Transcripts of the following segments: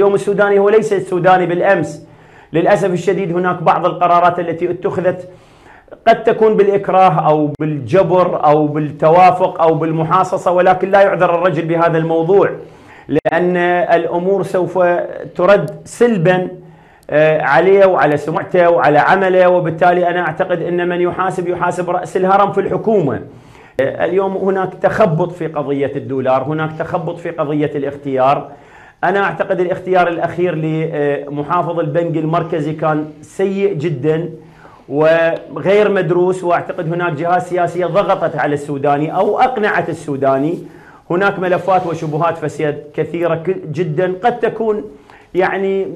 اليوم السوداني هو ليس السوداني بالأمس للأسف الشديد هناك بعض القرارات التي اتخذت قد تكون بالإكراه أو بالجبر أو بالتوافق أو بالمحاصصة ولكن لا يعذر الرجل بهذا الموضوع لأن الأمور سوف ترد سلبا آه، عليه وعلى سمعته وعلى عمله وبالتالي أنا أعتقد إن من يحاسب يحاسب رأس الهرم في الحكومة. آه، اليوم هناك تخبط في قضية الدولار، هناك تخبط في قضية الاختيار. أنا أعتقد الاختيار الأخير لمحافظ البنك المركزي كان سيء جدا وغير مدروس وأعتقد هناك جهات سياسية ضغطت على السوداني أو أقنعت السوداني. هناك ملفات وشبهات فساد كثيرة جدا. قد تكون يعني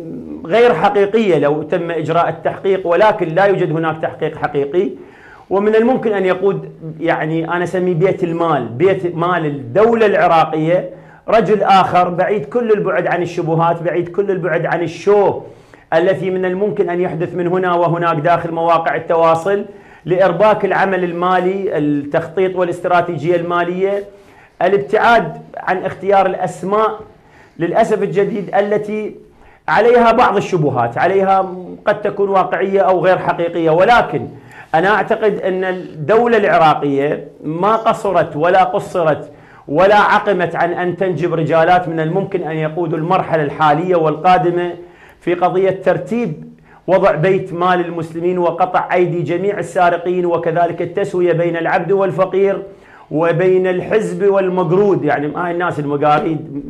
غير حقيقية لو تم إجراء التحقيق ولكن لا يوجد هناك تحقيق حقيقي. ومن الممكن أن يقود يعني أنا أسميه بيت المال، بيت مال الدولة العراقية. رجل آخر بعيد كل البعد عن الشبهات بعيد كل البعد عن الشو التي من الممكن أن يحدث من هنا وهناك داخل مواقع التواصل لإرباك العمل المالي التخطيط والاستراتيجية المالية الابتعاد عن اختيار الأسماء للأسف الجديد التي عليها بعض الشبهات عليها قد تكون واقعية أو غير حقيقية. ولكن أنا أعتقد أن الدولة العراقية ما قصرت ولا قصرت ولا عقمت عن أن تنجب رجالات من الممكن أن يقودوا المرحلة الحالية والقادمة في قضية ترتيب وضع بيت مال المسلمين وقطع أيدي جميع السارقين وكذلك التسوية بين العبد والفقير وبين الحزب والمقرود. يعني هاي الناس المقاريد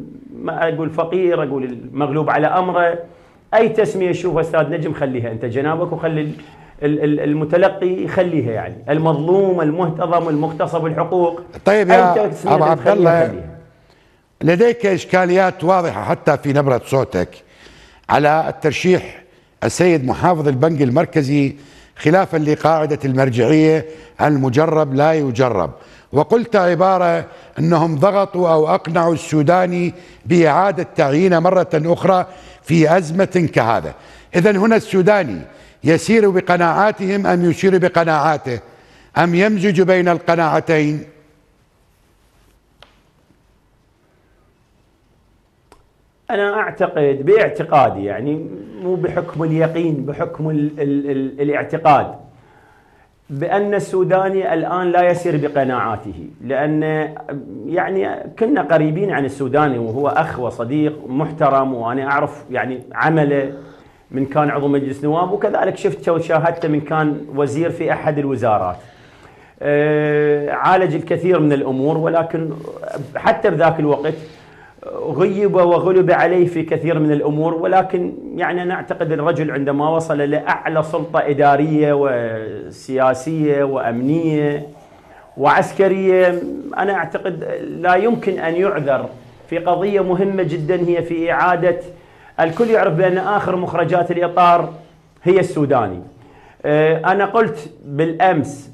ما أقول فقير أقول المغلوب على أمره. أي تسمية شوف أستاذ نجم خليها أنت جنابك وخلي المتلقي يخليها يعني. المظلوم المهتضم المغتصب الحقوق. طيب يا أبو عبد الله لديك إشكاليات واضحة حتى في نبرة صوتك على الترشيح السيد محافظ البنك المركزي خلافا لقاعده المرجعية المجرب لا يجرب. وقلت عبارة إنهم ضغطوا أو أقنعوا السوداني بإعادة تعيينه مرة أخرى في ازمه كهذا. اذا هنا السوداني يسير بقناعاتهم أم يشير بقناعاته؟ أم يمزج بين القناعتين؟ أنا أعتقد باعتقادي يعني مو بحكم اليقين بحكم ال ال ال الاعتقاد. بأن السوداني الآن لا يسير بقناعاته لأن يعني كنا قريبين عن السوداني وهو أخ وصديق محترم وأنا أعرف يعني عمله من كان عضو مجلس نواب وكذلك شفته وشاهدته من كان وزير في أحد الوزارات. آه، عالج الكثير من الأمور ولكن حتى بذاك الوقت غيب وغلب عليه في كثير من الأمور ولكن يعني أنا أعتقد الرجل عندما وصل لأعلى سلطة إدارية وسياسية وأمنية وعسكرية أنا أعتقد لا يمكن أن يعذر في قضية مهمة جدا هي في إعادة الكل يعرف بأن آخر مخرجات الإطار هي السوداني. آه، أنا قلت بالأمس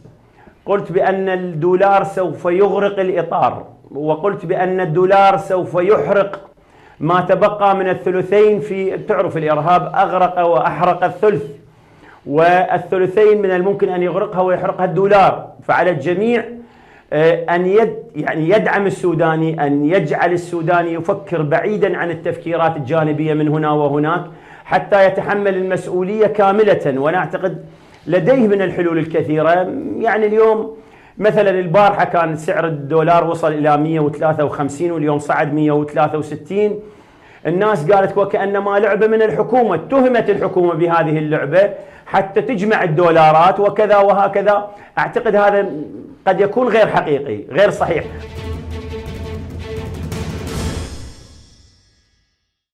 قلت بأن الدولار سوف يغرق الإطار. وقلت بأن الدولار سوف يحرق ما تبقى من الثلثين في تعرف الإرهاب أغرق وأحرق الثلث. والثلثين من الممكن أن يغرقها ويحرقها الدولار. فعلى الجميع آه، أن يد يعني يدعم السوداني أن يجعل السوداني يفكر بعيدا عن التفكيرات الجانبية من هنا وهناك حتى يتحمل المسؤولية كاملة. وأنا أعتقد لديه من الحلول الكثيرة. يعني اليوم مثلا البارحة كان سعر الدولار وصل إلى 153 واليوم صعد 163 الناس قالت وكأنما لعبة من الحكومة. اتهمت الحكومة بهذه اللعبة حتى تجمع الدولارات وكذا وهكذا. أعتقد هذا قد يكون غير حقيقي غير صحيح.